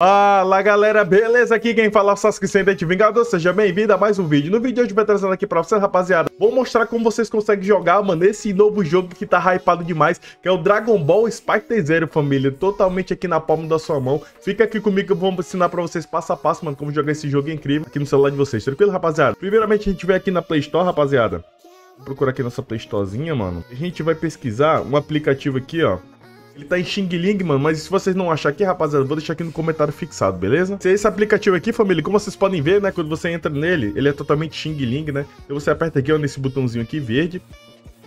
Fala galera, beleza? Aqui quem fala é o Sasuke Sendente Vingador, seja bem-vindo a mais um vídeo. No vídeo de hoje vai trazendo aqui pra vocês, rapaziada, vou mostrar como vocês conseguem jogar, mano, esse novo jogo que tá hypado demais, que é o Dragon Ball Spike Zero, família, totalmente aqui na palma da sua mão. Fica aqui comigo que eu vou ensinar pra vocês passo a passo, mano, como jogar esse jogo incrível aqui no celular de vocês, tranquilo, rapaziada? Primeiramente a gente vem aqui na Play Store, rapaziada. Vou procurar aqui nossa Play Storezinha, mano. A gente vai pesquisar um aplicativo aqui, ó, ele tá em Xing Ling, mano, mas se vocês não acharem aqui, rapaziada, vou deixar aqui no comentário fixado, beleza? Se esse aplicativo aqui, família, como vocês podem ver, né, quando você entra nele, ele é totalmente Xing Ling, né? Então você aperta aqui, ó, nesse botãozinho aqui verde,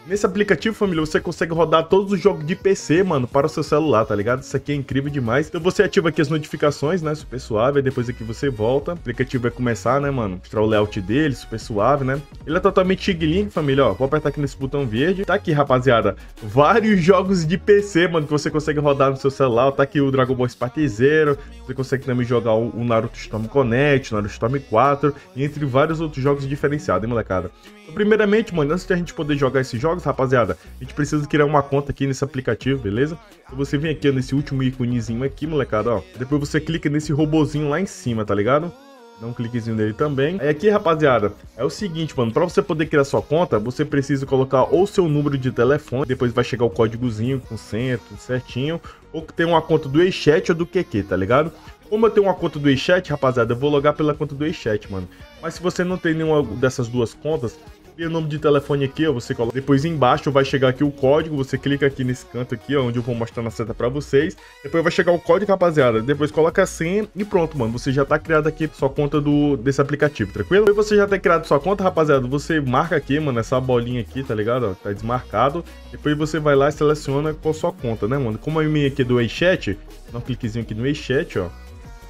Nesse aplicativo, família, você consegue rodar todos os jogos de PC, mano, para o seu celular, tá ligado? Isso aqui é incrível demais. Então você ativa aqui as notificações, né? Super suave, depois aqui você volta. O aplicativo vai começar, né, mano? Mostrar o layout dele, super suave, né? Ele é totalmente Xing família, ó. Vou apertar aqui nesse botão verde. Tá aqui, rapaziada, vários jogos de PC, mano, que você consegue rodar no seu celular. Tá aqui o Dragon Ball Spark Zero. Você consegue também jogar o Naruto Storm Connect, o Naruto Storm 4, entre vários outros jogos diferenciados, hein, molecada? Então, primeiramente, mano, antes de a gente poder jogar esses jogos, jogos, rapaziada, a gente precisa criar uma conta aqui nesse aplicativo, beleza? Então você vem aqui nesse último íconezinho aqui, molecada, ó. Depois você clica nesse robozinho lá em cima, tá ligado? Dá um cliquezinho nele também. Aí aqui, rapaziada, é o seguinte, mano. Pra você poder criar sua conta, você precisa colocar ou seu número de telefone, depois vai chegar o códigozinho com tudo certinho. Ou que tem uma conta do eChat ou do QQ, tá ligado? Como eu tenho uma conta do eChat, rapaziada, eu vou logar pela conta do eChat, mano. Mas se você não tem nenhuma dessas duas contas, e o nome de telefone aqui, ó, você coloca. Depois embaixo vai chegar aqui o código, você clica aqui nesse canto aqui, ó, onde eu vou mostrar na seta pra vocês. Depois vai chegar o código, rapaziada. Depois coloca a senha e pronto, mano. Você já tá criado aqui sua conta do, desse aplicativo, tranquilo? Depois você já tá criado sua conta, rapaziada, você marca aqui, mano, essa bolinha aqui, tá ligado? Ó, tá desmarcado. Depois você vai lá e seleciona qual sua conta, né, mano? Como a minha aqui é do WeChat, dá um cliquezinho aqui no WeChat, ó.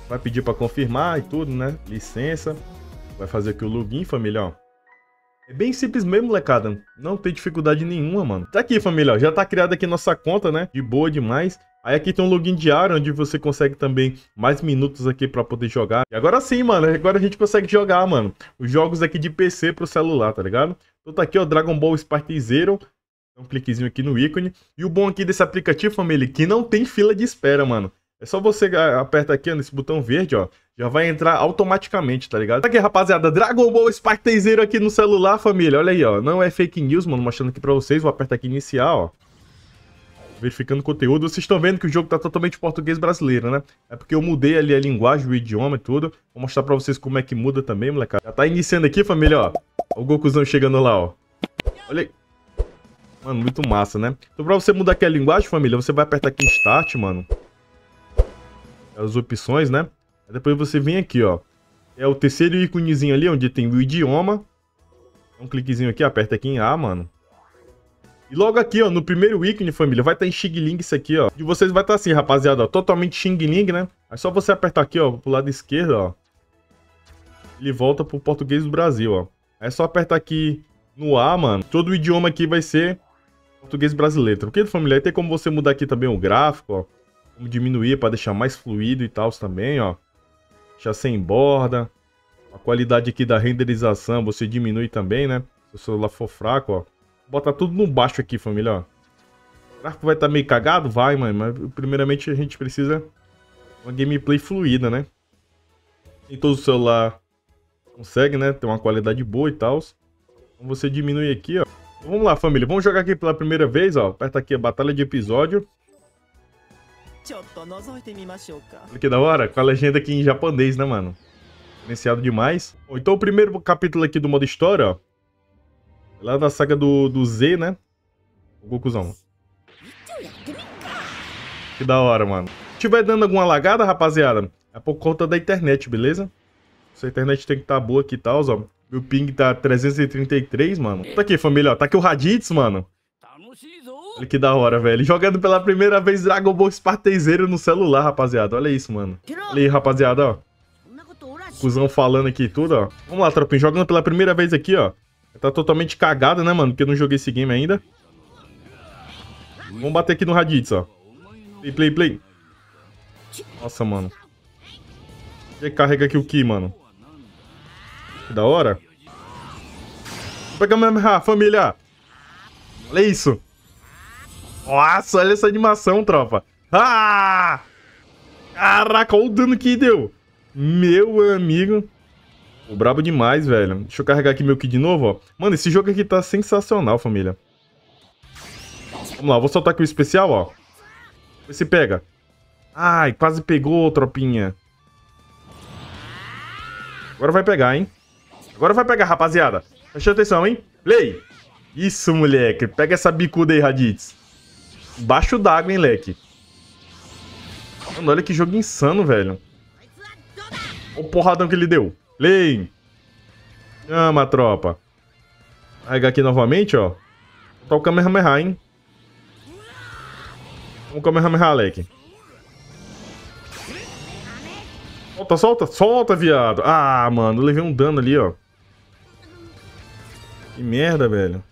Vai pedir pra confirmar e tudo, né? Licença. Vai fazer aqui o login, família, ó. É bem simples mesmo, molecada. Não tem dificuldade nenhuma, mano. Tá aqui, família, ó. Já tá criada aqui nossa conta, né? De boa demais. Aí aqui tem um login diário, onde você consegue também mais minutos aqui pra poder jogar. E agora sim, mano. Agora a gente consegue jogar, mano. Os jogos aqui de PC pro celular, tá ligado? Então tá aqui, ó, Dragon Ball Spark Zero. Um cliquezinho aqui no ícone. E o bom aqui desse aplicativo, família, que não tem fila de espera, mano. É só você apertar aqui ó, nesse botão verde, ó já vai entrar automaticamente, tá ligado? Aqui, rapaziada, Dragon Ball Spark Zero aqui no celular, família. Olha aí, ó. Não é fake news, mano, mostrando aqui pra vocês. Vou apertar aqui iniciar, ó. Verificando conteúdo. Vocês estão vendo que o jogo tá totalmente português brasileiro, né? É porque eu mudei ali a linguagem, o idioma e tudo. Vou mostrar pra vocês como é que muda também, molecada. Já tá iniciando aqui, família, ó. O Gokuzão chegando lá, ó. Olha aí. Mano, muito massa, né? Então pra você mudar aqui a linguagem, família, você vai apertar aqui em Start, mano. As opções, né? Depois você vem aqui, ó. É o terceiro íconezinho ali, onde tem o idioma. Um cliquezinho aqui, aperta aqui em A, mano. E logo aqui, ó, no primeiro ícone, família, vai estar tá em Xing Ling isso aqui, ó. De vocês vai estar tá assim, rapaziada, ó, totalmente Xing Ling, né? É só você apertar aqui, ó, pro lado esquerdo, ó. Ele volta pro português do Brasil, ó. É só apertar aqui no A, mano. Todo o idioma aqui vai ser português brasileiro. Porque, família, aí tem como você mudar aqui também o gráfico, ó. Como diminuir para deixar mais fluido e tal também, ó já sem borda. A qualidade aqui da renderização você diminui também, né? Se o celular for fraco, ó. Bota tudo no baixo aqui, família, ó. O gráfico vai estar tá meio cagado? Vai, mano. Mas primeiramente a gente precisa uma gameplay fluida, né? Nem todo celular consegue, né? Ter uma qualidade boa e tal. Então você diminui aqui, ó. Vamos lá, família. Vamos jogar aqui pela primeira vez, ó. Aperta aqui a batalha de episódio. Que da hora, com a legenda aqui em japonês, né, mano? Diferenciado demais. Bom, então o primeiro capítulo aqui do modo história, ó. É lá da saga do, do Z, né? O Gokuzão. Que da hora, mano. Se tiver dando alguma lagada, rapaziada, é por conta da internet, beleza? Se a internet tem que estar tá boa aqui e tal, ó. Meu ping tá 333, mano. Tá aqui, família, ó. Tá aqui o Raditz, mano. Que da hora, velho. Jogando pela primeira vez Dragon Ball Spartazeiro no celular, rapaziada. Olha isso, mano. Olha aí, rapaziada, ó. Cusão falando aqui tudo, ó. Vamos lá, tropinho. Jogando pela primeira vez aqui, ó. Tá totalmente cagado, né, mano? Porque eu não joguei esse game ainda. Vamos bater aqui no Raditz, ó. Play, play, play. Nossa, mano. E carrega aqui o Ki, mano. Que da hora. Pegar minha família. Olha isso. Nossa, olha essa animação, tropa. Ah! Caraca, olha o dano que deu. Meu amigo. O brabo demais, velho. Deixa eu carregar aqui meu kit de novo, ó. Mano, esse jogo aqui tá sensacional, família. Vamos lá, vou soltar aqui o especial, ó. Vê se pega. Ai, quase pegou, tropinha. Agora vai pegar, hein? Agora vai pegar, rapaziada. Preste atenção, hein? Play. Isso, moleque. Pega essa bicuda aí, Raditz. Baixo d'água, hein, leque. Mano, olha que jogo insano, velho. O porradão que ele deu. Play. Chama, tropa. Carregar aqui novamente, ó. Tá o Kamehameha, hein? Vamos Kamehameha, leque. Solta, solta, solta, viado. Ah, mano, levei um dano ali, ó. Que merda, velho.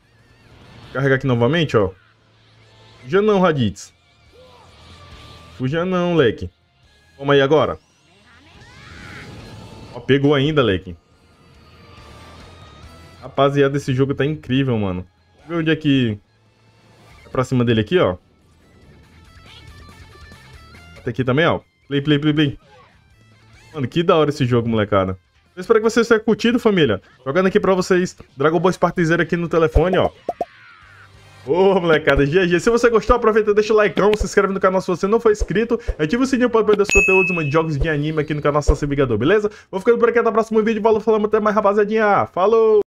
Carregar aqui novamente, ó. Fuja não, Raditz. Fuja não, leque. Vamos aí agora. Ó, pegou ainda, leque. Rapaziada, esse jogo tá incrível, mano. Eu ver onde é que... É pra cima dele aqui, ó. Até aqui também, ó. Play, play, play, play. Mano, que da hora esse jogo, molecada. Eu espero que vocês tenham curtido, família. Jogando aqui pra vocês Dragon Ball Spartan aqui no telefone, ó. Ô, oh, molecada, GG. Se você gostou, aproveita deixa o like, se inscreve no canal se você não for inscrito, ativa o sininho para perder os conteúdos de jogos de anime aqui no canal Saci Vingador, beleza? Vou ficando por aqui, até o próximo vídeo, valeu, falamos, até mais, rapaziadinha. Falou!